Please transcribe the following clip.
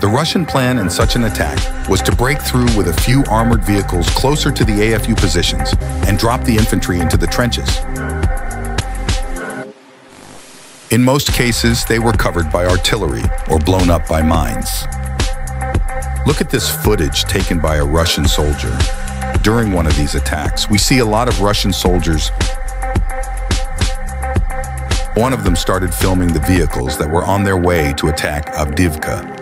The Russian plan in such an attack was to break through with a few armored vehicles closer to the AFU positions and drop the infantry into the trenches. In most cases, they were covered by artillery or blown up by mines. Look at this footage taken by a Russian soldier. During one of these attacks, we see a lot of Russian soldiers. One of them started filming the vehicles that were on their way to attack Avdiivka.